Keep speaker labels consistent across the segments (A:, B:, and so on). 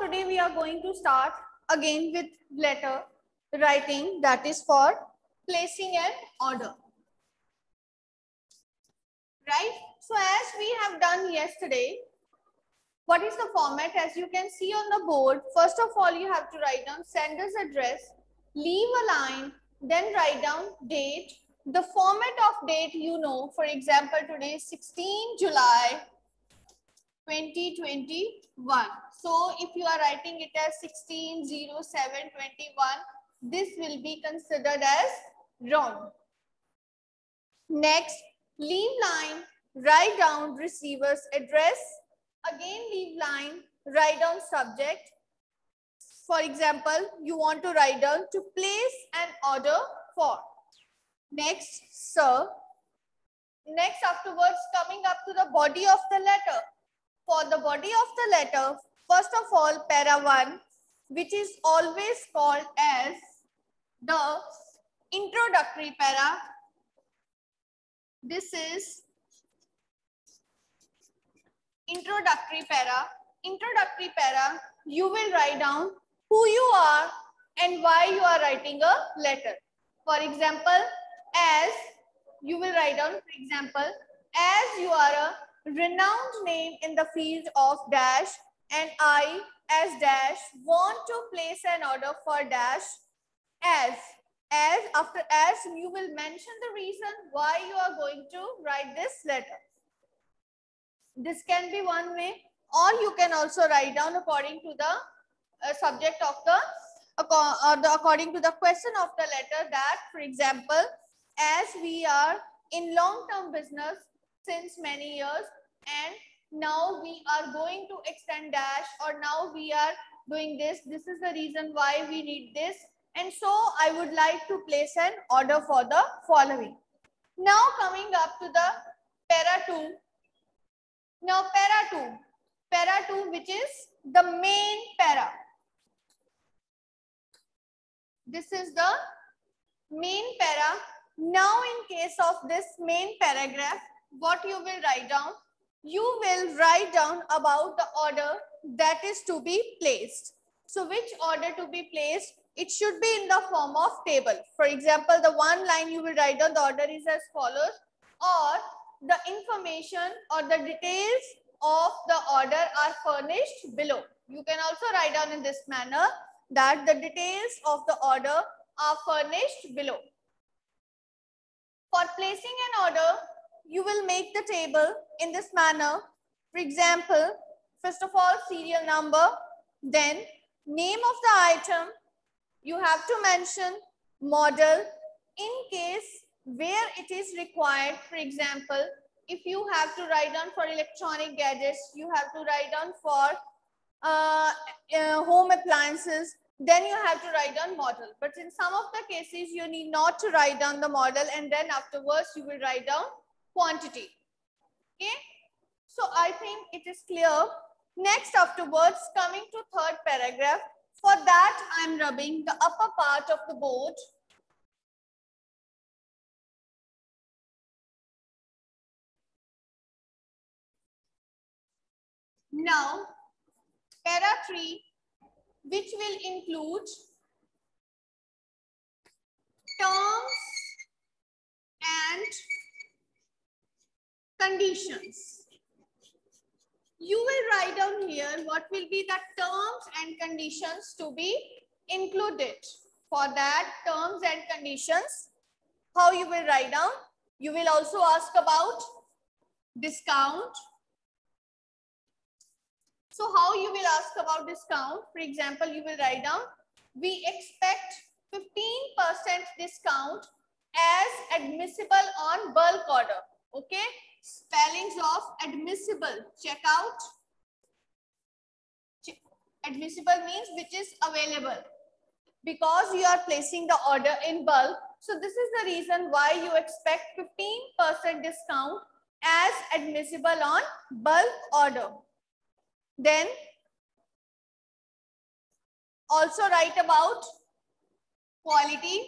A: today we are going to start again with letter writing that is for placing an order. Right? So as we have done yesterday, what is the format? As you can see on the board, first of all, you have to write down sender's address, leave a line, then write down date. The format of date, you know, for example, today is 16 July 2021. So if you are writing it as 16 07 21, this will be considered as wrong. Next, leave line, write down receiver's address Again, leave line, write down subject. For example, you want to write down to place an order for. Next, sir. Next, afterwards, coming up to the body of the letter. For the body of the letter, first of all, para 1, which is always called as the introductory para. This is introductory para. Introductory para, you will write down who you are and why you are writing a letter. For example, as you will write down, for example, as you are a renowned name in the field of dash and I as dash want to place an order for dash as as after as you will mention the reason why you are going to write this letter. This can be one way or you can also write down according to the uh, subject of the uh, the according to the question of the letter that for example as we are in long term business since many years and now we are going to extend dash or now we are doing this this is the reason why we need this and so i would like to place an order for the following now coming up to the para 2 now para 2. Para 2 which is the main para. This is the main para. Now in case of this main paragraph, what you will write down? You will write down about the order that is to be placed. So which order to be placed? It should be in the form of table. For example, the one line you will write down the order is as follows or the information or the details of the order are furnished below. You can also write down in this manner that the details of the order are furnished below. For placing an order, you will make the table in this manner. For example, first of all, serial number, then name of the item. You have to mention model in case where it is required, for example, if you have to write down for electronic gadgets, you have to write down for uh, uh, home appliances, then you have to write down model. But in some of the cases, you need not to write down the model and then afterwards you will write down quantity. Okay. So I think it is clear. Next afterwards, coming to third paragraph, for that I'm rubbing the upper part of the board Now, para 3, which will include terms and conditions. You will write down here what will be the terms and conditions to be included. For that, terms and conditions, how you will write down? You will also ask about discount, so how you will ask about discount? For example, you will write down, we expect 15% discount as admissible on bulk order. Okay. Spellings of admissible. Check out. Admissible means which is available. Because you are placing the order in bulk. So this is the reason why you expect 15% discount as admissible on bulk order. Then also write about quality.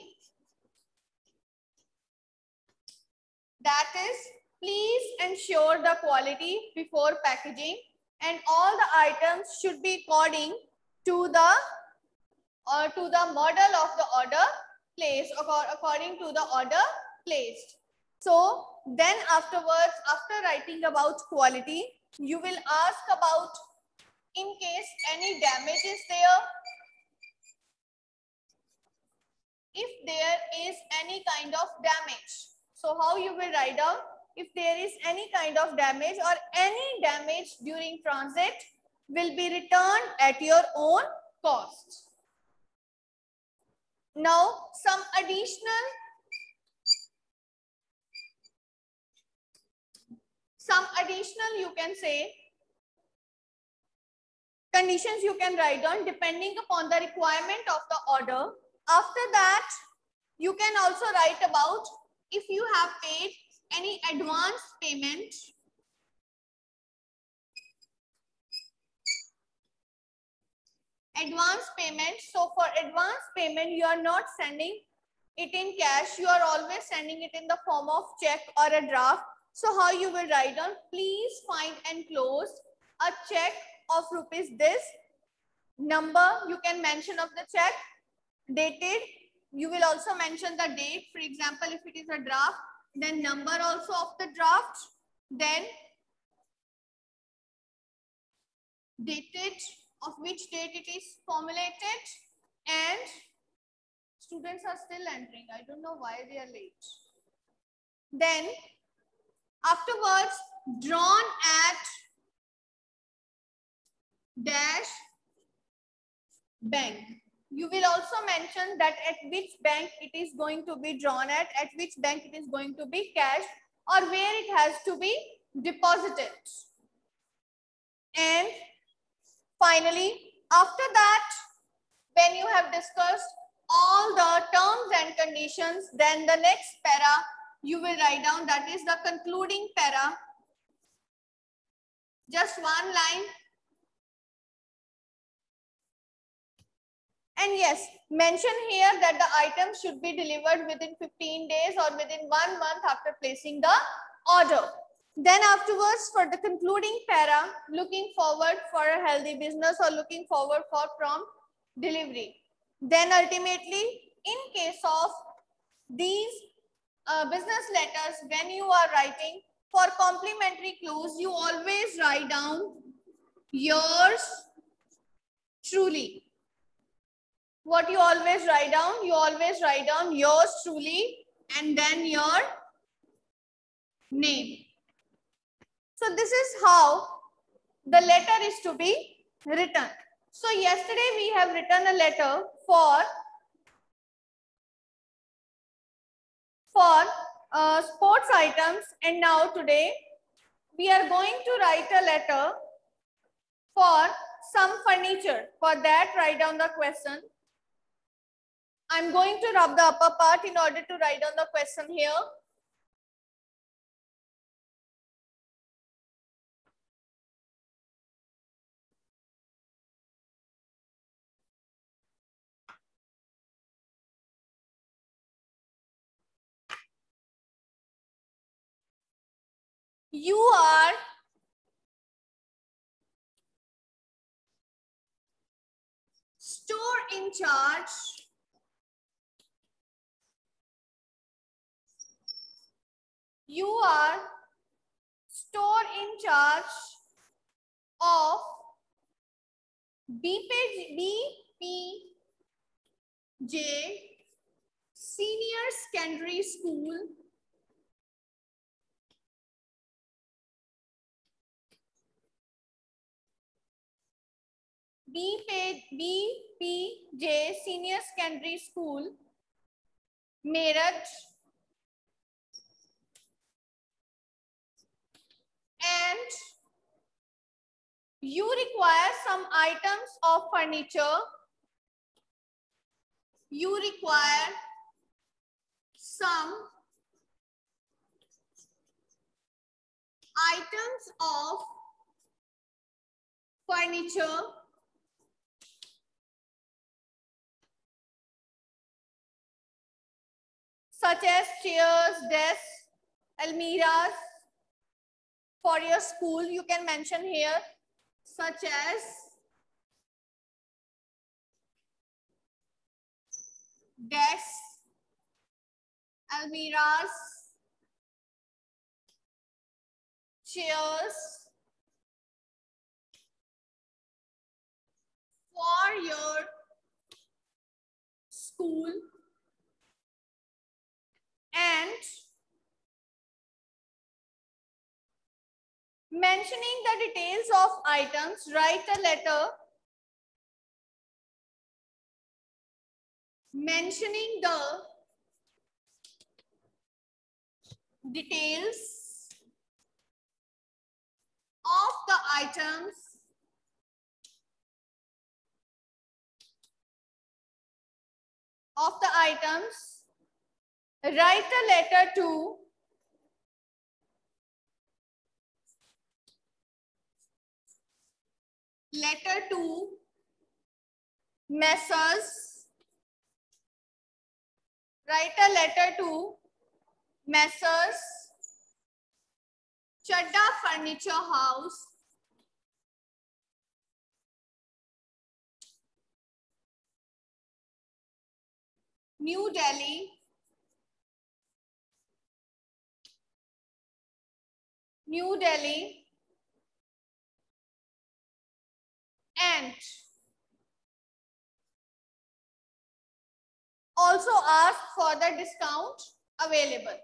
A: That is, please ensure the quality before packaging and all the items should be according to the or to the model of the order placed according to the order placed. So then afterwards, after writing about quality, you will ask about in case any damage is there. If there is any kind of damage. So how you will write down if there is any kind of damage or any damage during transit will be returned at your own cost. Now, some additional some additional you can say conditions you can write down depending upon the requirement of the order. After that, you can also write about if you have paid any advance payment advance payment. So for advance payment, you are not sending it in cash. You are always sending it in the form of check or a draft. So how you will write down, please find enclosed a check of rupees this number you can mention of the check dated you will also mention the date for example if it is a draft then number also of the draft then dated of which date it is formulated and students are still entering. I don't know why they are late. Then afterwards drawn at dash bank. You will also mention that at which bank it is going to be drawn at, at which bank it is going to be cashed or where it has to be deposited. And Finally, after that, when you have discussed all the terms and conditions, then the next para you will write down that is the concluding para. Just one line. And yes, mention here that the items should be delivered within 15 days or within one month after placing the order. Then afterwards for the concluding para, looking forward for a healthy business or looking forward for prompt delivery. Then ultimately, in case of these uh, business letters, when you are writing for complimentary close, you always write down yours truly. What you always write down? You always write down yours truly and then your name. So this is how the letter is to be written. So yesterday we have written a letter for for uh, sports items and now today we are going to write a letter for some furniture. For that write down the question. I'm going to rub the upper part in order to write down the question here. you are store in charge you are store in charge of BPJ Senior Secondary School. BPJ Senior Secondary School, Meerut, and you require some items of furniture. You require some items of furniture such as chairs, desks, almiras for your school you can mention here such as desks, almiras, chairs for your school and mentioning the details of items, write a letter. Mentioning the details of the items. Of the items. Write a letter to letter to Messrs. Write a letter to Messrs. Chadda Furniture House. New Delhi. New Delhi. And also ask for the discount available.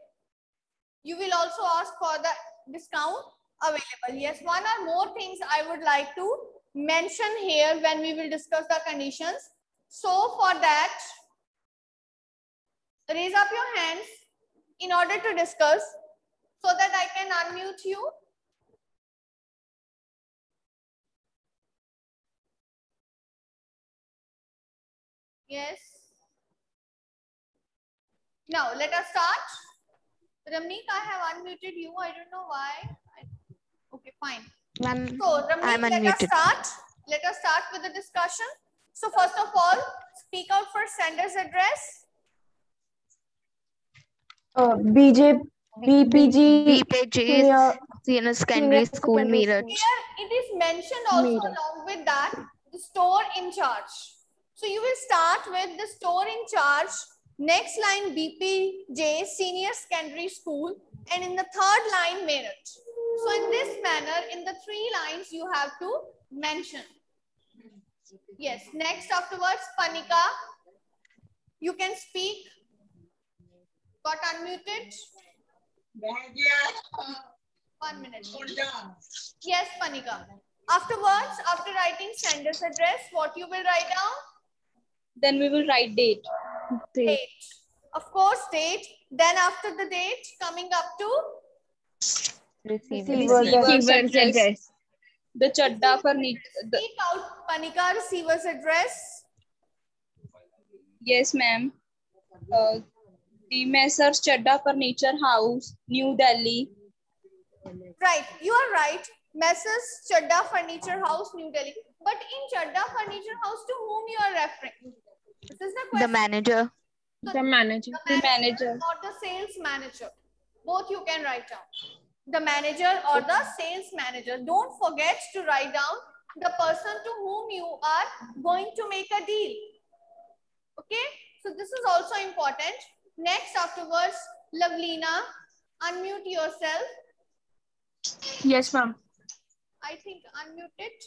A: You will also ask for the discount available. Yes, one or more things I would like to mention here when we will discuss the conditions. So for that, raise up your hands in order to discuss so that I can unmute you. Yes. Now let us start. Ramneek, I have unmuted you. I don't know why. I- Okay, fine.
B: Ma'am,
A: So Ramneek,
B: I'm
A: let us start. Let us start with the discussion. So first of all, speak out for sender's address.
C: Uh, BJ, BPG,
B: BPG
C: senior,
B: Senior Secondary School,
C: Secondary
B: Meerut.
A: Here it is mentioned also
C: Meerut.
A: along with that, the store in charge. So you will start with the store in charge. Next line BPJ Senior Secondary School and in the third line Meerut. So in this manner, in the three lines you have to mention. Yes, next afterwards Panika. You can speak. Got unmuted? One minute. Yes, Panika. Afterwards, after writing sender's address, what you will write down?
D: Then we will write date.
A: Date. Of course, date. Then after the date, coming up to
C: receiver's
D: Receiver's
C: address.
D: address. The Chadda furniture. The,
A: speak out Panika receiver's address.
D: yes, ma'am. Uh, the Messrs Chadda Furniture House, New Delhi.
A: Right, you are right. Messrs. Chadda Furniture House, New Delhi. But in Chadda Furniture House, to whom you are referring? This is the
B: The
A: question.
B: manager.
C: The manager.
D: The manager.
A: or the sales manager. Both you can write down. The manager or the sales manager. Don't forget to write down the person to whom you are going to make a deal. Okay, so this is also important. Next, afterwards, Lavlina, unmute yourself.
C: Yes, ma'am.
A: I think unmute it.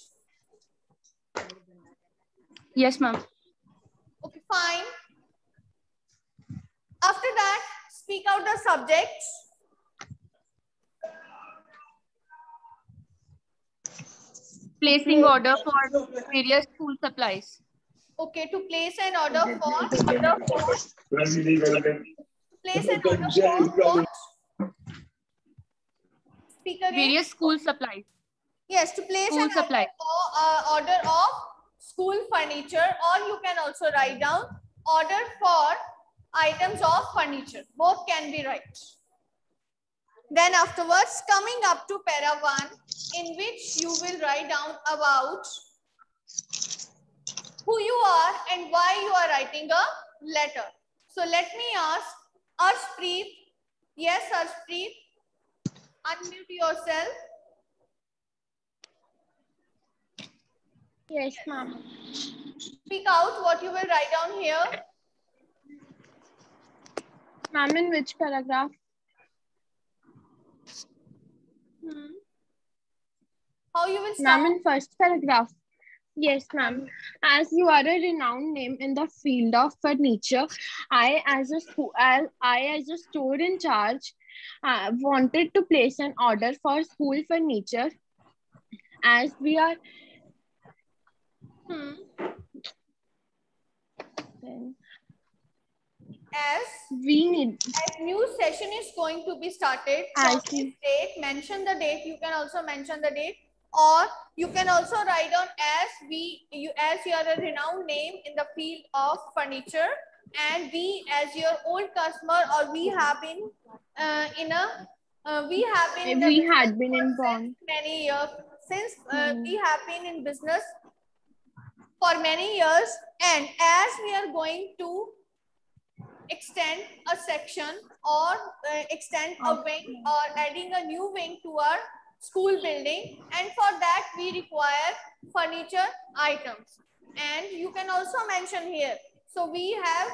C: Yes, ma'am.
A: Okay, fine. After that, speak out the subject.
C: Placing order for various school supplies.
A: Okay, to place an order for order for place an order for what? Speak again.
C: Various school supplies.
A: Yes, to place
C: School
A: an
C: supply.
A: order for uh, order of school furniture, or you can also write down order for items of furniture. Both can be right. Then afterwards, coming up to para one, in which you will write down about who you are and why you are writing a letter. So let me ask Arshpreet. Yes, Arshpreet. Unmute yourself.
C: Yes, ma'am.
A: Speak out what you will write down here.
B: Ma'am, in which paragraph?
A: Hmm. How you will start?
B: Ma'am, in first paragraph. Yes, ma'am. As you are a renowned name in the field of furniture, I, as a school, I, I as a store in charge, uh, wanted to place an order for school furniture. As we are,
A: Hmm.
B: then
A: As
B: we need.
A: as new session is going to be started
B: I see.
A: this date mention the date you can also mention the date or you can also write down as we you as you are a renowned name in the field of furniture and we as your old customer or we have been uh, in a uh, we have been in
B: We had been informed.
A: many years since uh,
B: Hmm.
A: we have been in business for many years and as we are going to extend a section or uh, extend a wing or adding a new wing to our school building and for that we require furniture items. And you can also mention here so we have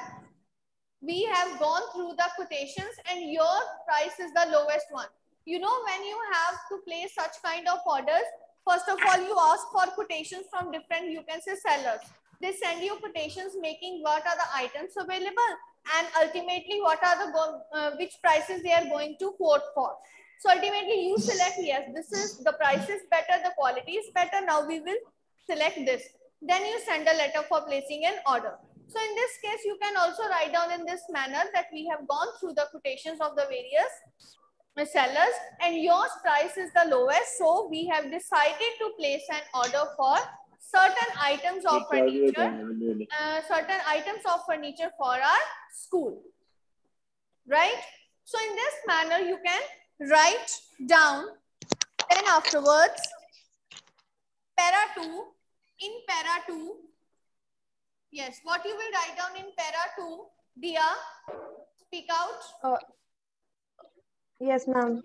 A: we have gone through the quotations and your price is the lowest one. You know when you have to place such kind of orders first of all you ask for quotations from different you can say sellers. They send you quotations making what are the items available and ultimately what are the uh, which prices they are going to quote for. So ultimately you select yes this is the price is better the quality is better now we will select this. Then you send a letter for placing an order. So in this case you can also write down in this manner that we have gone through the quotations of the various sellers and yours price is the lowest so we have decided to place an order for certain items of furniture uh, certain items of furniture for our school right? So in this manner you can write down then afterwards para 2 in para 2 yes what you will write down in para 2 dia speak out.
E: Uh, yes, ma'am.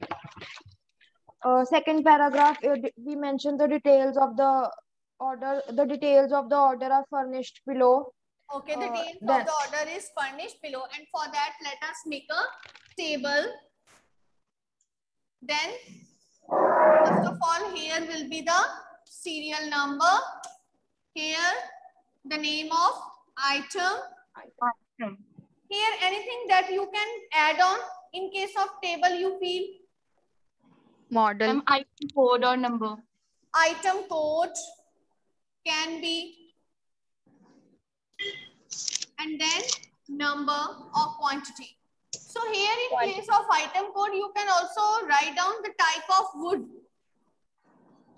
E: Uh, second paragraph, uh, we mentioned the details of the order. The details of the order are furnished below.
A: Okay, the
E: Uh,
A: details of the order is furnished below and for that let us make a table. Then first of all here will be the serial number. Here the name of item.
C: Item.
A: Here anything that you can add on in case of table you feel
F: Model.
C: Um, item code or number.
A: item code can be and then number or quantity. So here in
D: Quantity.
A: case of item code, you can also write down the type of wood,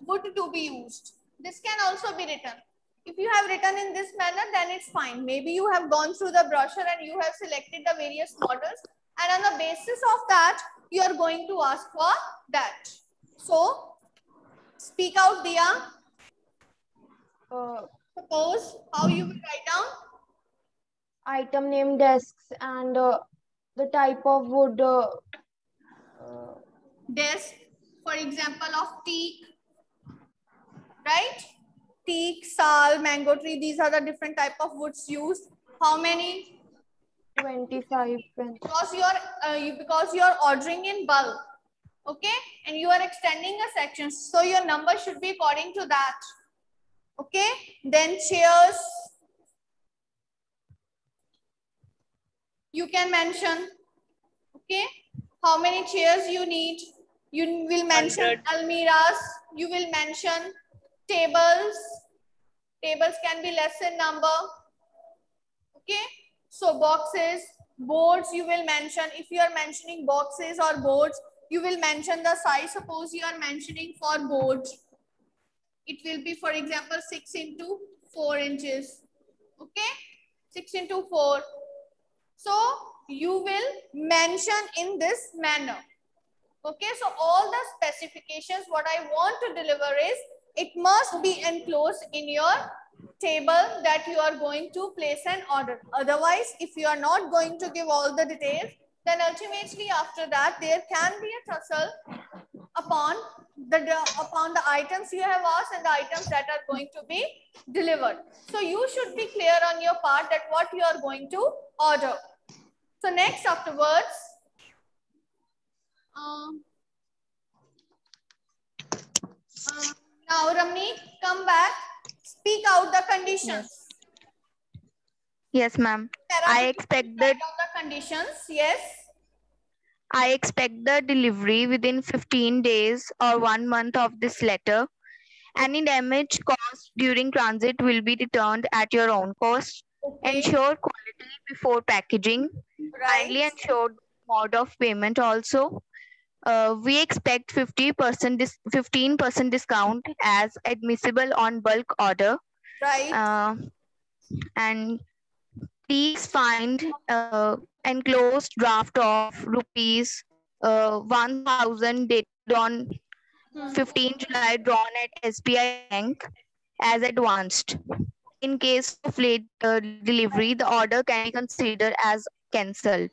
A: wood to be used. This can also be written. If you have written in this manner, then it's fine. Maybe you have gone through the brochure and you have selected the various models. And on the basis of that, you are going to ask for that. So, speak out, Dia.
E: Uh,
A: Suppose how you will write down
E: item name desks and uh, the type of wood. Uh, uh,
A: desk, for example, of teak, right? Teak, sal, mango tree, these are the different type of woods used. How many?
E: 25 pence.
A: Because you're uh, you, because you're ordering in bulk, okay? And you are extending a section, so your number should be according to that. Okay, then chairs. You can mention, okay, how many chairs you need. You will mention
D: Hundred.
A: almiras. You will mention tables. Tables can be less in number. Okay, so boxes, boards you will mention. If you are mentioning boxes or boards, you will mention the size. Suppose you are mentioning for boards it will be for example 6 into 4 inches. Okay? 6 into 4 so you will mention in this manner. Okay? So all the specifications what i want to deliver is it must be enclosed in your table that you are going to place an order otherwise if you are not going to give all the details then ultimately after that there can be a tussle upon the upon the items you have asked and the items that are going to be delivered. So you should be clear on your part that what you are going to order. So next afterwards, um, uh, now Ramni, come back. Speak out the conditions.
F: Yes, ma'am. I expect that
A: the conditions. Yes.
F: I expect the delivery within 15 days or one month of this letter. Any damage caused during transit will be returned at your own cost.
A: Okay.
F: Ensure quality before packaging. Kindly
A: Right.
F: ensure mode of payment also. Uh, we expect 50% dis- 15% discount as admissible on bulk order.
A: Right.
F: Uh, and please find uh, enclosed draft of rupees uh, 1000 dated on
A: Hmm.
F: 15 July drawn at SBI Bank as advanced. In case of late uh, delivery, the order can be considered as cancelled.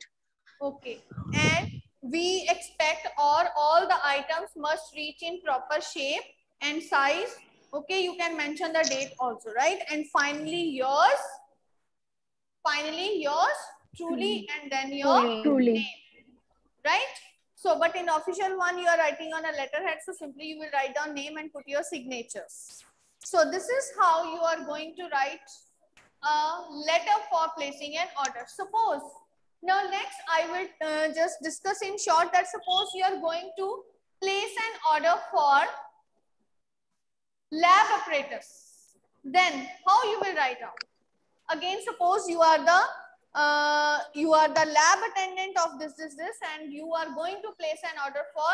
A: Okay. And we expect or all the items must reach in proper shape and size. Okay, you can mention the date also, right? And finally yours. Finally yours, truly, and then your
B: Truly.
A: name. Right? So, but in official one, you are writing on a letterhead. So simply you will write down name and put your signatures. So this is how you are going to write a letter for placing an order. Suppose now next I will uh, just discuss in short that suppose you are going to place an order for lab apparatus. Then how you will write down? Again, suppose you are the uh, you are the lab attendant of this, this, this, and you are going to place an order for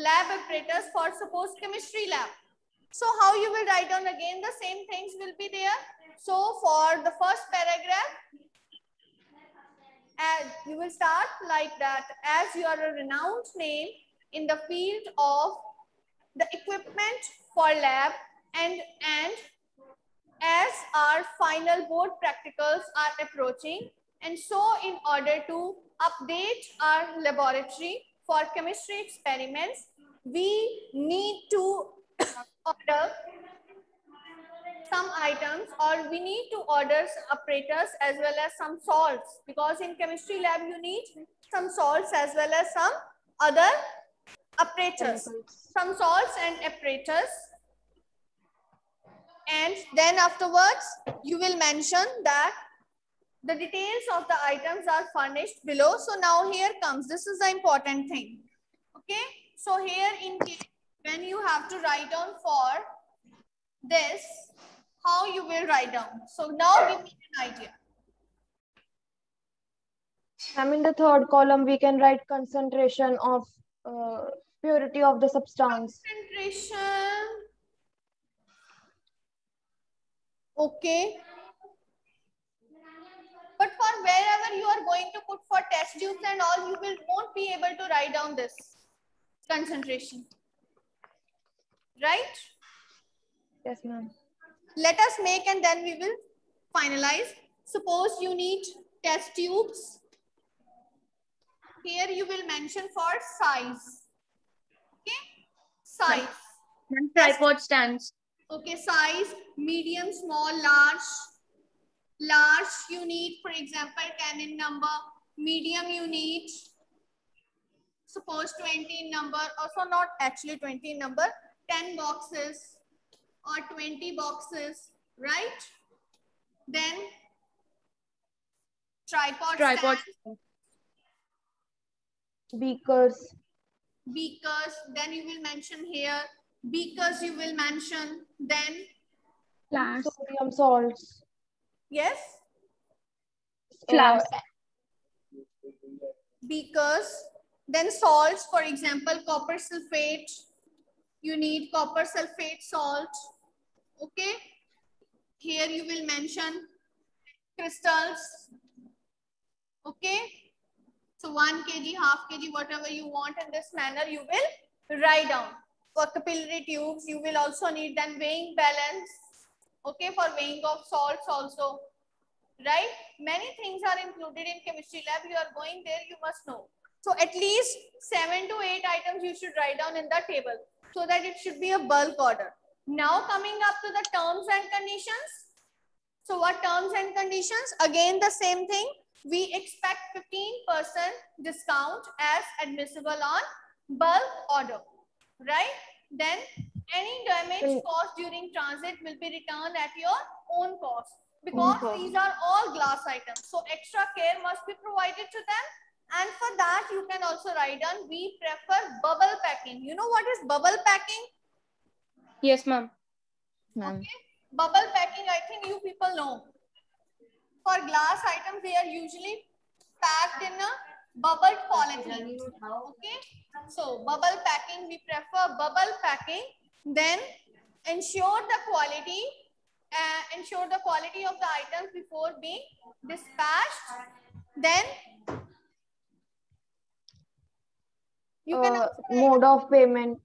A: lab apparatus for suppose chemistry lab. So how you will write down again the same things will be there. So for the first paragraph, as you will start like that as you are a renowned name in the field of the equipment for lab and and as our final board practicals are approaching and so in order to update our laboratory for chemistry experiments we need to order some items or we need to order apparatus as well as some salts. Because in chemistry lab you need some salts as well as some other apparatus some salts and apparatus and then afterwards you will mention that the details of the items are furnished below. So now here comes. This is the important thing. Okay? So here in case when you have to write down for this how you will write down. So now give me an idea.
E: I mean, the third column, we can write concentration of uh, purity of the substance.
A: concentration. Okay. But for wherever you are going to put for test tubes and all you will won't be able to write down this concentration. Right?
E: Yes, ma'am.
A: Let us make and then we will finalize suppose you need test tubes here you will mention for size okay size
C: And tripod stands.
A: Okay, size, medium, small, large. Large you need, for example, 10 in number. Medium you need, suppose 20 in number. Also not actually 20 in number. 10 boxes or 20 boxes, right? Then tripod,
C: Tripod.
A: stand,
E: Beakers,
A: beakers. Then you will mention here. Beakers you will mention. Then,
B: Flask.
E: sodium salts,
A: yes?
B: Uh, Flask.
A: beakers. Then salts, for example, copper sulfate. You need copper sulfate salt. Okay. Here you will mention crystals. Okay. So 1 kg, half kg, whatever you want in this manner, you will write down. For capillary tubes, you will also need then weighing balance. Okay, for weighing of salts also right? Many things are included in chemistry lab. You are going there, you must know. So at least seven to eight items you should write down in the table so that it should be a bulk order. Now coming up to the terms and conditions. So what terms and conditions? Again, the same thing. we expect 15% discount as admissible on bulk order, right? Then any damage caused during transit will be returned at your own cost because
E: cost.
A: these are all glass items. So extra care must be provided to them. And for that, you can also write down, we prefer bubble packing. You know what is bubble packing?
C: Yes, ma'am.
F: Ma'am.
A: Okay. Bubble packing, I think you people know. For glass items, they are usually packed in a bubbled polythene. Okay. So bubble packing, we prefer bubble packing. Then ensure the quality, uh, ensure the quality of the items before being dispatched. Then you can
E: Uh,
A: also write-
E: mode of payment.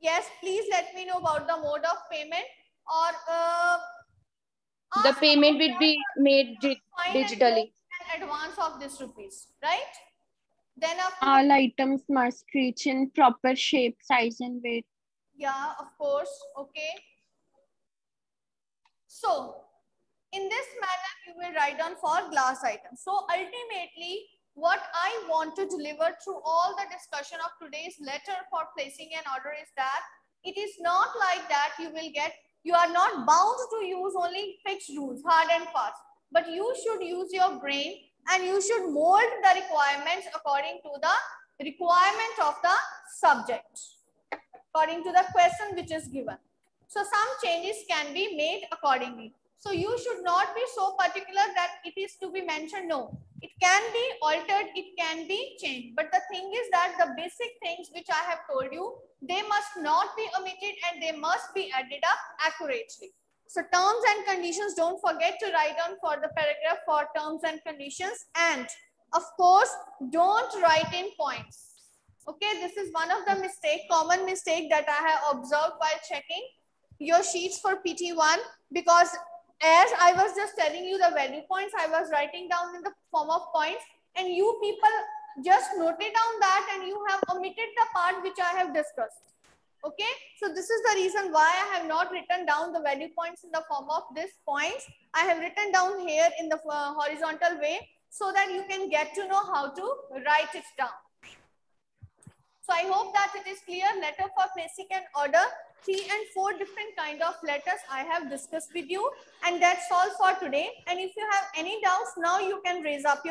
A: Yes, please let me know about the mode of payment or uh,
C: The payment
A: about
C: will be made di- digitally.
A: gold in advance of this rupees, right? Then
B: All items must reach in proper shape, size, and weight.
A: Yeah, of course. Okay. So, in this manner, you will write down for glass items. So, ultimately, what I want to deliver through all the discussion of today's letter for placing an order is that it is not like that you will get, you are not bound to use only fixed rules, hard and fast, but you should use your brain and you should mold the requirements according to the requirement of the subject according to the question which is given. So some changes can be made accordingly. So you should not be so particular that it is to be mentioned. No, it can be altered, it can be changed. But the thing is that the basic things which I have told you, they must not be omitted and they must be added up accurately. So terms and conditions, don't forget to write down for the paragraph for terms and conditions. And of course, don't write in points. Okay, this is one of the mistake, common mistake that I have observed while checking your sheets for PT1 because as I was just telling you the value points, I was writing down in the form of points and you people just noted down that and you have omitted the part which I have discussed. Okay, so this is the reason why I have not written down the value points in the form of this points. I have written down here in the uh, horizontal way so that you can get to know how to write it down. So I hope that it is clear. Letter for placing an order. Three and four different kind of letters I have discussed with you. And that's all for today. And if you have any doubts, now you can raise up your